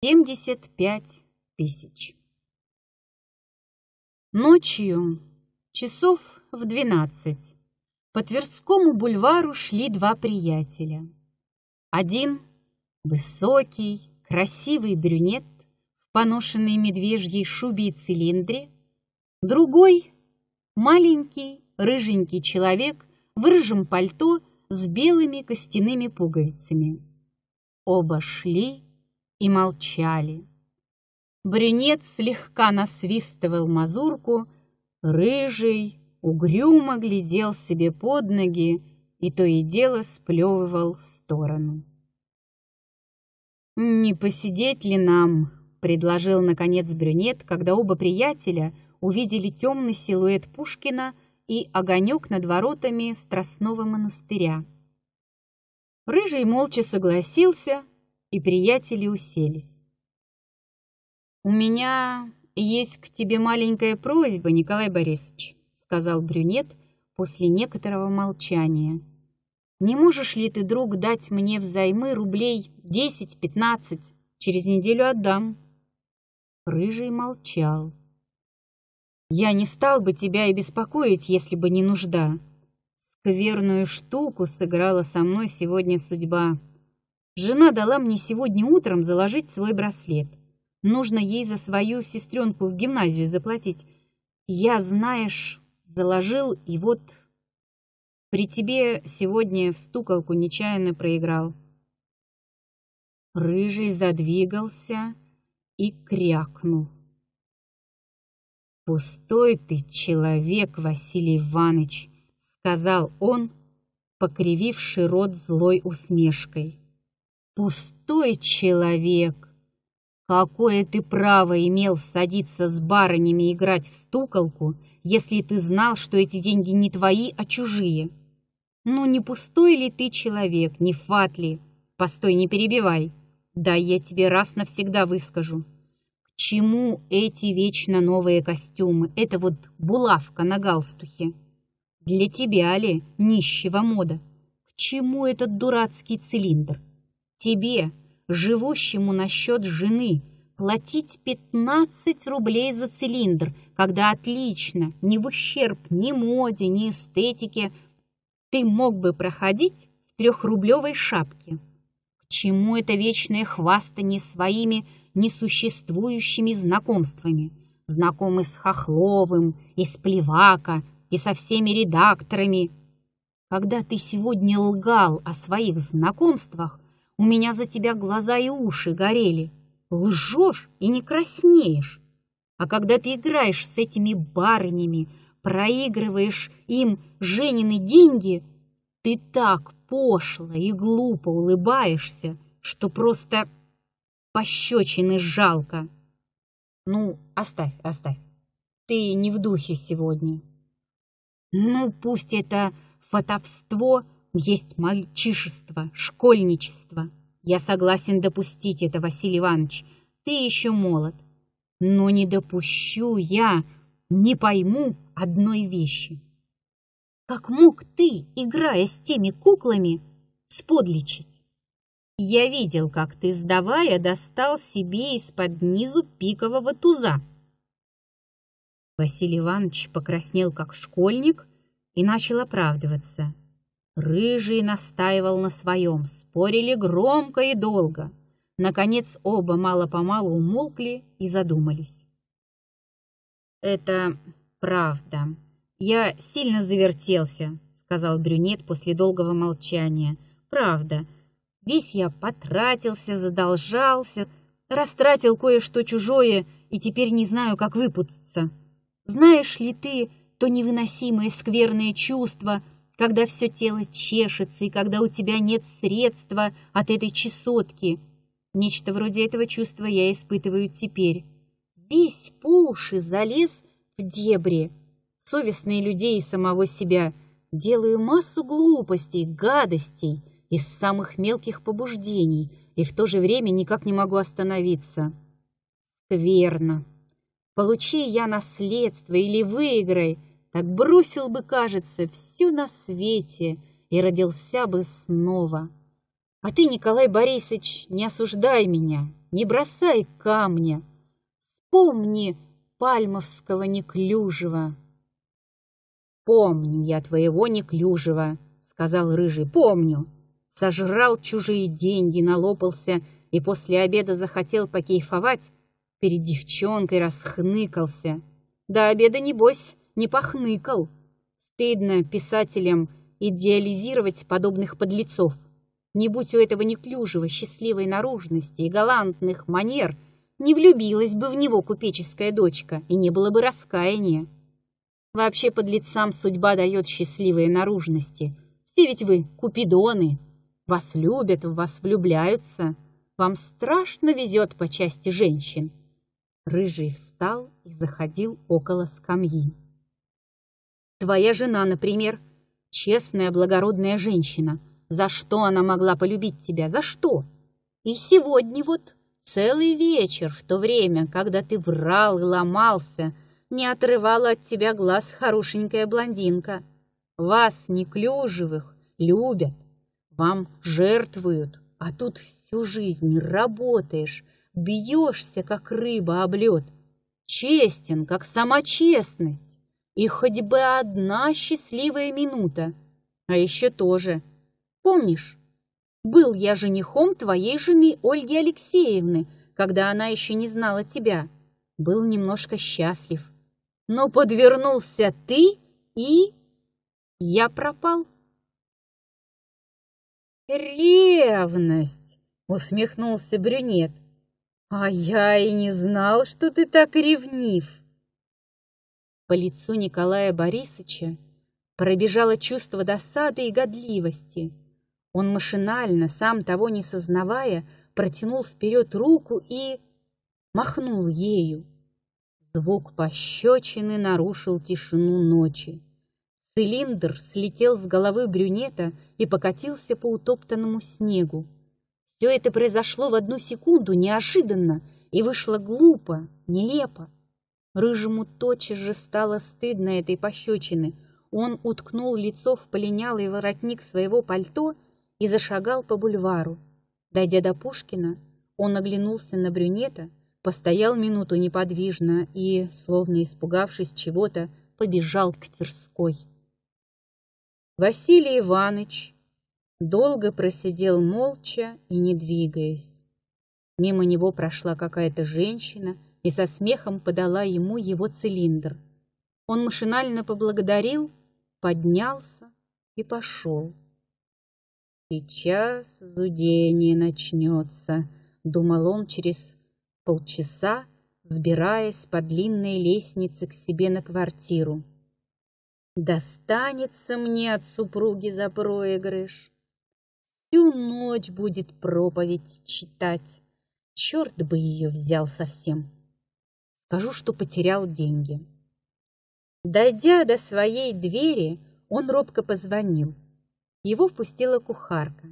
75 тысяч. Ночью, часов в двенадцать, по Тверскому бульвару шли два приятеля. Один — высокий, красивый брюнет в поношенной медвежьей шубе и цилиндре, другой — маленький, рыженький человек в рыжем пальто с белыми костяными пуговицами. Оба шли и молчали. Брюнет слегка насвистывал мазурку, рыжий угрюмо глядел себе под ноги и то и дело сплевывал в сторону. «Не посидеть ли нам?» — предложил, наконец, брюнет, когда оба приятеля увидели темный силуэт Пушкина и огонек над воротами Страстного монастыря. Рыжий молча согласился, и приятели уселись. «У меня есть к тебе маленькая просьба, Николай Борисович», сказал брюнет после некоторого молчания. «Не можешь ли ты, друг, дать мне взаймы рублей десять-пятнадцать? Через неделю отдам». Рыжий молчал. «Я не стал бы тебя и беспокоить, если бы не нужда. Скверную штуку сыграла со мной сегодня судьба. Жена дала мне сегодня утром заложить свой браслет. Нужно ей за свою сестренку в гимназию заплатить. Я, знаешь, заложил, и вот при тебе сегодня в стуколку нечаянно проиграл. Рыжий задвигался и крякнул. «Пустой ты человек, Василий Иванович!» — сказал он, покрививший рот злой усмешкой. Пустой человек! Какое ты право имел садиться с барынями играть в стуколку, если ты знал, что эти деньги не твои, а чужие? Ну, не пустой ли ты человек, не фат ли? Постой, не перебивай. Да, я тебе раз навсегда выскажу. К чему эти вечно новые костюмы? Это вот булавка на галстухе. Для тебя ли, нищего мода? К чему этот дурацкий цилиндр? Тебе, живущему насчет жены, платить 15 рублей за цилиндр, когда отлично, ни в ущерб ни моде, ни эстетике, ты мог бы проходить в трехрублевой шапке. К чему это вечное хвастание своими несуществующими знакомствами? Знакомы с Хохловым, и с Плевака, и со всеми редакторами. Когда ты сегодня лгал о своих знакомствах, у меня за тебя глаза и уши горели. Лжешь и не краснеешь. А когда ты играешь с этими барынями, проигрываешь им Женины деньги, ты так пошло и глупо улыбаешься, что просто пощечины жалко. Ну, оставь, оставь. Ты не в духе сегодня. Ну, пусть это фотовство — есть мальчишество, школьничество. Я согласен допустить это, Василий Иванович. Ты еще молод. Но не допущу я, не пойму одной вещи. Как мог ты, играя с теми куклами, сподличить? Я видел, как ты, сдавая, достал себе из-под низу пикового туза. Василий Иванович покраснел, как школьник, и начал оправдываться. Рыжий настаивал на своем, спорили громко и долго. Наконец оба мало-помалу умолкли и задумались. «Это правда. Я сильно завертелся», — сказал брюнет после долгого молчания. «Правда. Весь я потратился, задолжался, растратил кое-что чужое и теперь не знаю, как выпутаться. Знаешь ли ты то невыносимое скверное чувство — когда все тело чешется и когда у тебя нет средства от этой чесотки. Нечто вроде этого чувства я испытываю теперь. Весь по уши залез в дебри. Совестные людей и самого себя. Делаю массу глупостей, гадостей из самых мелких побуждений и в то же время никак не могу остановиться. Скверно. Получи я наследство или выиграй — так бросил бы, кажется, все на свете и родился бы снова. А ты, Николай Борисович, не осуждай меня, не бросай камня. Помни пальмовского неклюжего. Помню я твоего неклюжего, сказал Рыжий, помню. Сожрал чужие деньги, налопался и после обеда захотел покейфовать, перед девчонкой расхныкался. До обеда, небось, не похныкал. Стыдно писателям идеализировать подобных подлецов. Не будь у этого неклюжего, счастливой наружности и галантных манер, не влюбилась бы в него купеческая дочка, и не было бы раскаяния. Вообще подлецам судьба дает счастливые наружности. Все ведь вы купидоны. Вас любят, в вас влюбляются. Вам страшно везет по части женщин. Рыжий встал и заходил около скамьи. Твоя жена, например, честная, благородная женщина. За что она могла полюбить тебя? За что? И сегодня вот целый вечер, в то время, когда ты врал и ломался, не отрывала от тебя глаз хорошенькая блондинка. Вас, неклюжевых, любят, вам жертвуют, а тут всю жизнь работаешь, бьешься, как рыба об лед, честен, как сама честность, и хоть бы одна счастливая минута. А еще тоже, помнишь, был я женихом твоей жены Ольги Алексеевны, когда она еще не знала тебя. Был немножко счастлив. Но подвернулся ты, и я пропал. «Ревность!» — усмехнулся брюнет. «А я и не знал, что ты так ревнив!» По лицу Николая Борисовича пробежало чувство досады и годливости. Он машинально, сам того не сознавая, протянул вперед руку и махнул ею. Звук пощечины нарушил тишину ночи. Цилиндр слетел с головы брюнета и покатился по утоптанному снегу. Все это произошло в одну секунду, неожиданно, и вышло глупо, нелепо. Рыжему тотчас же стало стыдно этой пощечины. Он уткнул лицо в полинялый воротник своего пальто и зашагал по бульвару. Дойдя до Пушкина, он оглянулся на брюнета, постоял минуту неподвижно и, словно испугавшись чего-то, побежал к Тверской. Василий Иванович Долго просидел молча и не двигаясь. Мимо него прошла какая-то женщина и со смехом подала ему его цилиндр. Он машинально поблагодарил, поднялся и пошел. «Сейчас зудение начнется», — думал он через полчаса, сбираясь по длинной лестнице к себе на квартиру. «Достанется мне от супруги за проигрыш» всю ночь будет проповедь читать. Черт бы ее взял совсем. Скажу, что потерял деньги. Дойдя до своей двери, он робко позвонил. Его впустила кухарка.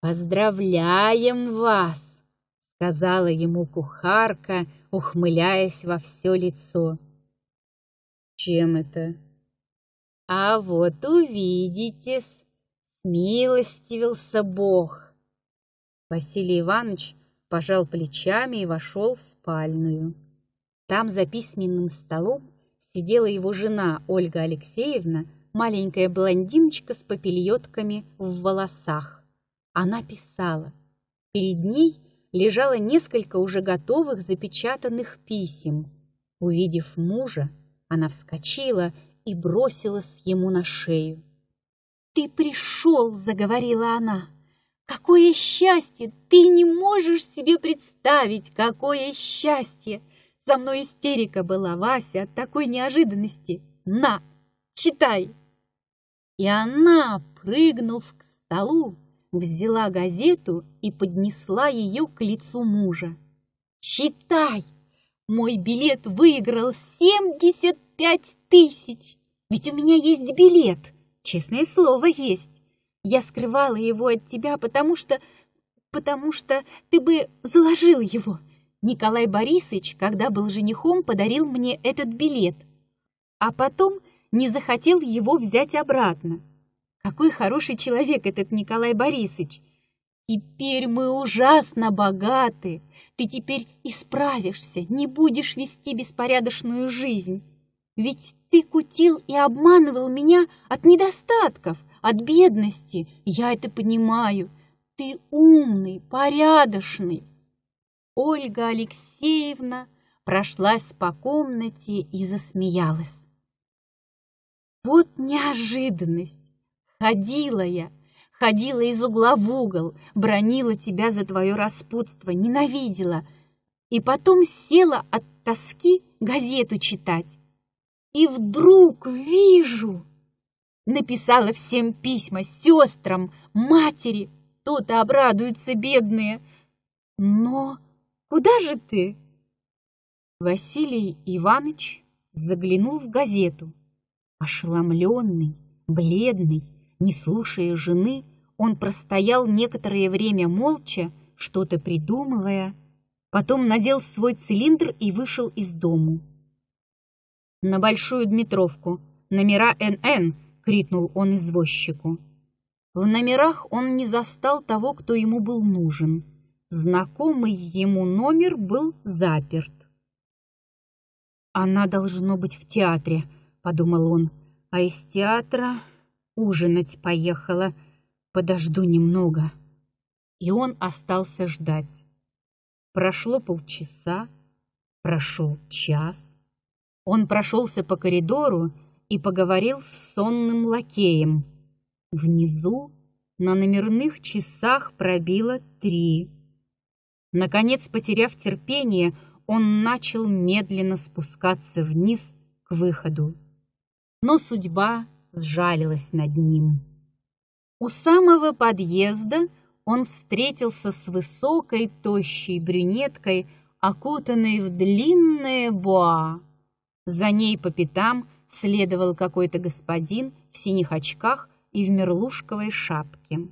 «Поздравляем вас!» — сказала ему кухарка, ухмыляясь во все лицо. «Чем это?» «А вот увидитесь!» Милостивился Бог. Василий Иванович пожал плечами и вошел в спальную. Там за письменным столом сидела его жена Ольга Алексеевна, маленькая блондиночка с попельотками в волосах. Она писала. Перед ней лежало несколько уже готовых запечатанных писем. Увидев мужа, она вскочила и бросилась ему на шею ты пришел!» — заговорила она. «Какое счастье! Ты не можешь себе представить, какое счастье! За мной истерика была, Вася, от такой неожиданности. На, читай!» И она, прыгнув к столу, взяла газету и поднесла ее к лицу мужа. «Читай! Мой билет выиграл семьдесят пять тысяч! Ведь у меня есть билет!» Честное слово, есть. Я скрывала его от тебя, потому что... потому что ты бы заложил его. Николай Борисович, когда был женихом, подарил мне этот билет, а потом не захотел его взять обратно. Какой хороший человек этот Николай Борисович. Теперь мы ужасно богаты. Ты теперь исправишься, не будешь вести беспорядочную жизнь. Ведь ты кутил и обманывал меня от недостатков, от бедности. Я это понимаю. Ты умный, порядочный. Ольга Алексеевна прошлась по комнате и засмеялась. Вот неожиданность! Ходила я, ходила из угла в угол, бронила тебя за твое распутство, ненавидела. И потом села от тоски газету читать. И вдруг вижу... Написала всем письма, сестрам, матери. То-то обрадуются бедные. Но куда же ты? Василий Иванович заглянул в газету. Ошеломленный, бледный, не слушая жены, он простоял некоторое время молча, что-то придумывая, потом надел свой цилиндр и вышел из дому. «На Большую Дмитровку, номера НН!» — крикнул он извозчику. В номерах он не застал того, кто ему был нужен. Знакомый ему номер был заперт. «Она должно быть в театре», — подумал он, — «а из театра ужинать поехала. Подожду немного». И он остался ждать. Прошло полчаса, прошел час. Он прошелся по коридору и поговорил с сонным лакеем. Внизу на номерных часах пробило три. Наконец, потеряв терпение, он начал медленно спускаться вниз к выходу. Но судьба сжалилась над ним. У самого подъезда он встретился с высокой, тощей брюнеткой, окутанной в длинное буа. За ней по пятам следовал какой-то господин в синих очках и в мерлушковой шапке.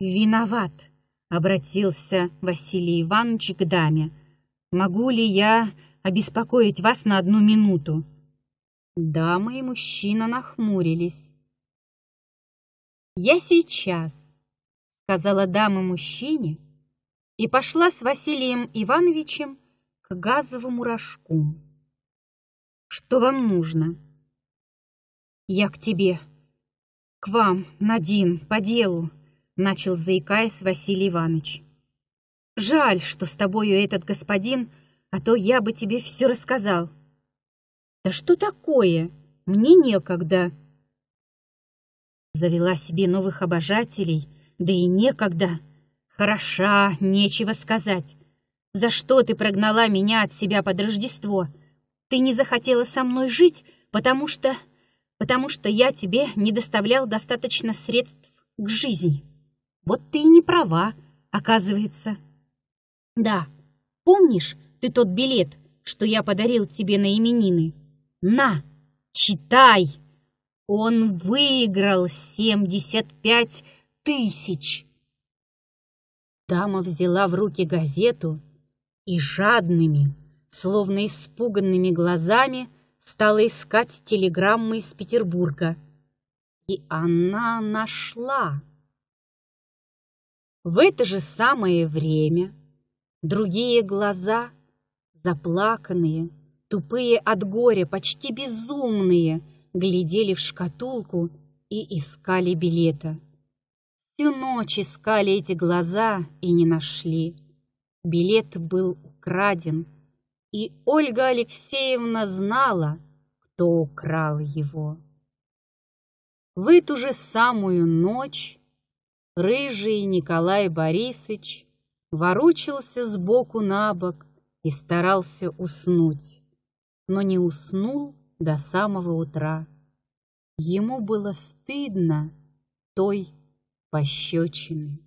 «Виноват!» — обратился Василий Иванович к даме. «Могу ли я обеспокоить вас на одну минуту?» Дама и мужчина нахмурились. «Я сейчас», — сказала дама мужчине и пошла с Василием Ивановичем к газовому рожку. «Что вам нужно?» «Я к тебе, к вам, Надин, по делу», — начал заикаясь Василий Иванович. «Жаль, что с тобою этот господин, а то я бы тебе все рассказал». Да что такое? Мне некогда. Завела себе новых обожателей, да и некогда. Хороша, нечего сказать. За что ты прогнала меня от себя под Рождество? Ты не захотела со мной жить, потому что... потому что я тебе не доставлял достаточно средств к жизни. Вот ты и не права, оказывается. Да, помнишь ты тот билет, что я подарил тебе на именины? На, читай! Он выиграл семьдесят пять тысяч!» Дама взяла в руки газету и жадными, словно испуганными глазами стала искать телеграммы из Петербурга. И она нашла. В это же самое время другие глаза, заплаканные, тупые от горя, почти безумные, глядели в шкатулку и искали билета. Всю ночь искали эти глаза и не нашли. Билет был украден, и Ольга Алексеевна знала, кто украл его. В эту же самую ночь рыжий Николай Борисович ворочался сбоку на бок и старался уснуть но не уснул до самого утра. Ему было стыдно той пощечины.